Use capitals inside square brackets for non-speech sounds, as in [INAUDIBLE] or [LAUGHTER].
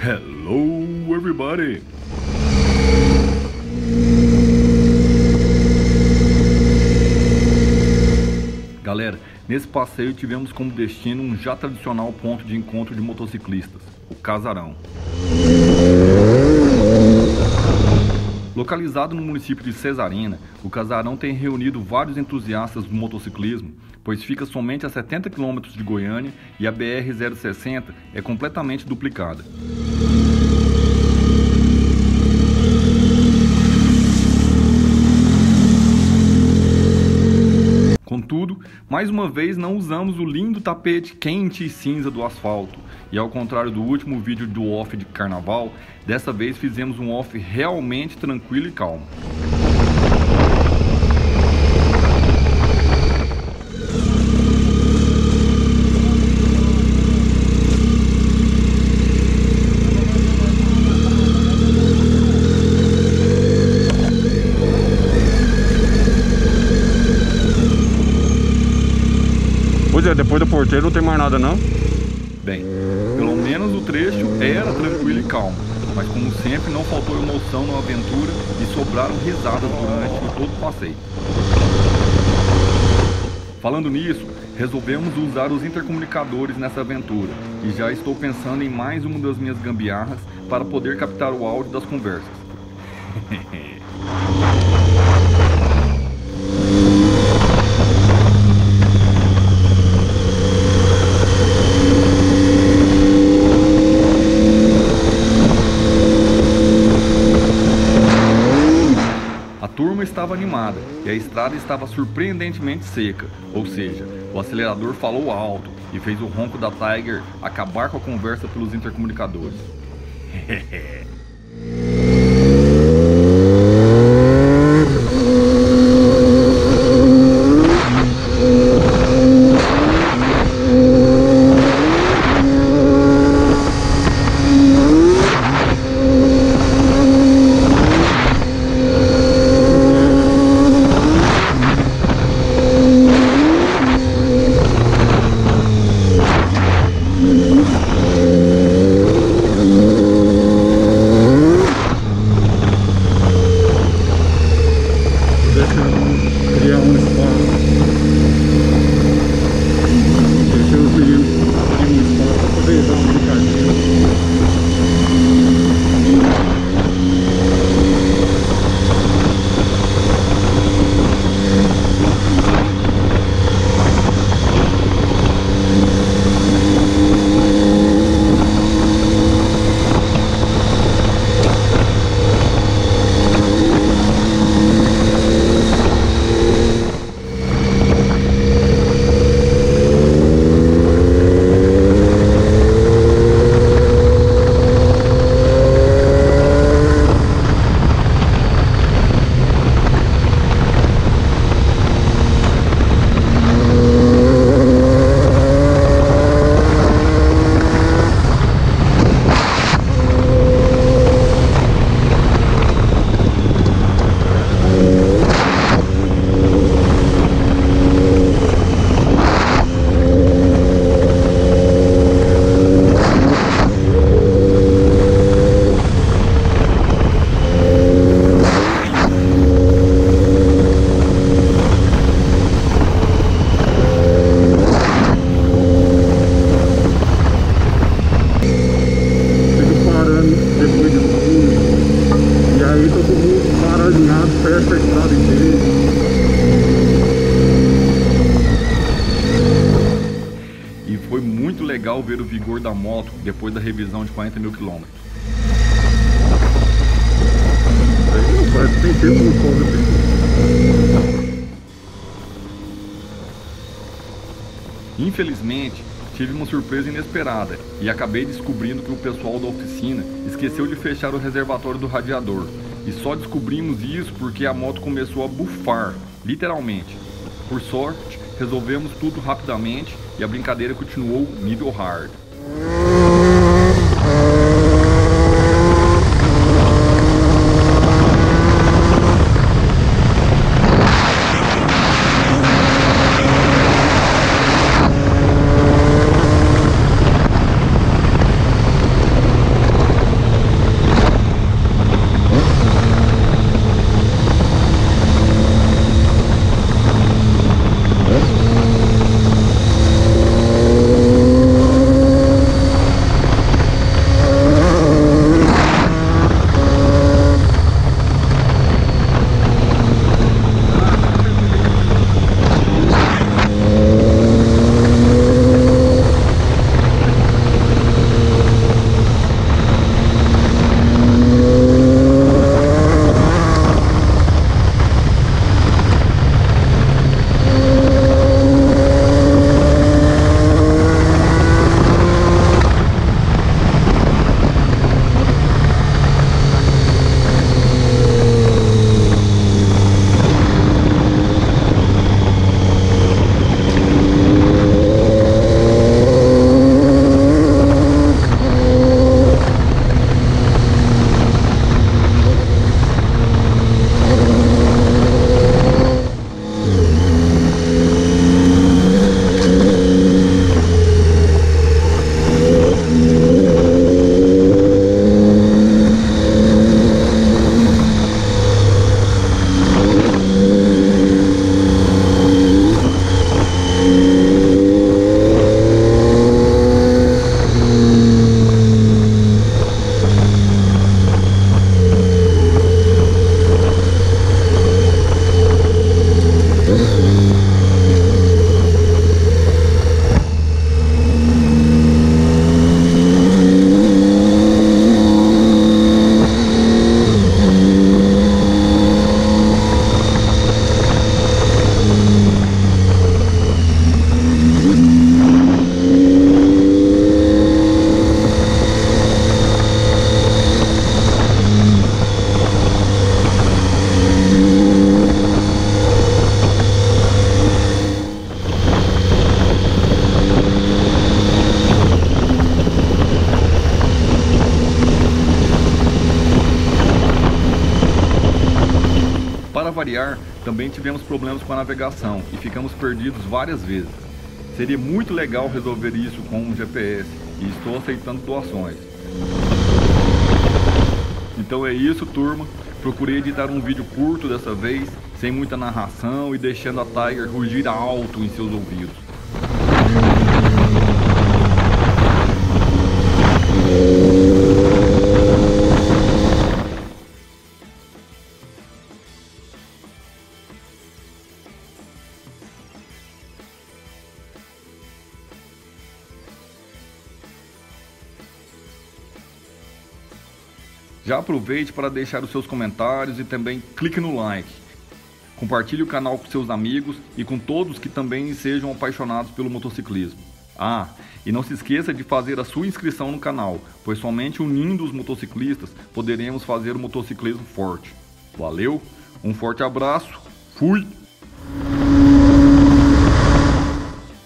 Hello, everybody! Galera, nesse passeio tivemos como destino um já tradicional ponto de encontro de motociclistas, o Casarão. Localizado no município de Cesarina, o Casarão tem reunido vários entusiastas do motociclismo, pois fica somente a 70 km de Goiânia e a BR-060 é completamente duplicada. Contudo, mais uma vez não usamos o lindo tapete quente e cinza do asfalto, e ao contrário do último vídeo do off de carnaval, dessa vez fizemos um off realmente tranquilo e calmo. Pois é, depois do porteiro não tem mais nada não. Bem, pelo menos o trecho era tranquilo e calmo, mas como sempre não faltou emoção na aventura e sobraram risadas durante todo o passeio. Falando nisso, resolvemos usar os intercomunicadores nessa aventura e já estou pensando em mais uma das minhas gambiarras para poder captar o áudio das conversas. [LAUGHS] A turma estava animada e a estrada estava surpreendentemente seca, ou seja, o acelerador falou alto e fez o ronco da Tiger acabar com a conversa pelos intercomunicadores. [LAUGHS] legal ver o vigor da moto depois da revisão de 40 mil quilômetros. Infelizmente, tive uma surpresa inesperada e acabei descobrindo que o pessoal da oficina esqueceu de fechar o reservatório do radiador. E só descobrimos isso porque a moto começou a bufar, literalmente. Por sorte, resolvemos tudo rapidamente e a brincadeira continuou nível hard. Também tivemos problemas com a navegação e ficamos perdidos várias vezes. Seria muito legal resolver isso com um GPS e estou aceitando doações. Então é isso, turma. Procurei editar um vídeo curto dessa vez, sem muita narração e deixando a Tiger rugir alto em seus ouvidos. Já aproveite para deixar os seus comentários e também clique no like. Compartilhe o canal com seus amigos e com todos que também sejam apaixonados pelo motociclismo. Ah, e não se esqueça de fazer a sua inscrição no canal, pois somente unindo os motociclistas poderemos fazer o motociclismo forte. Valeu, um forte abraço, fui!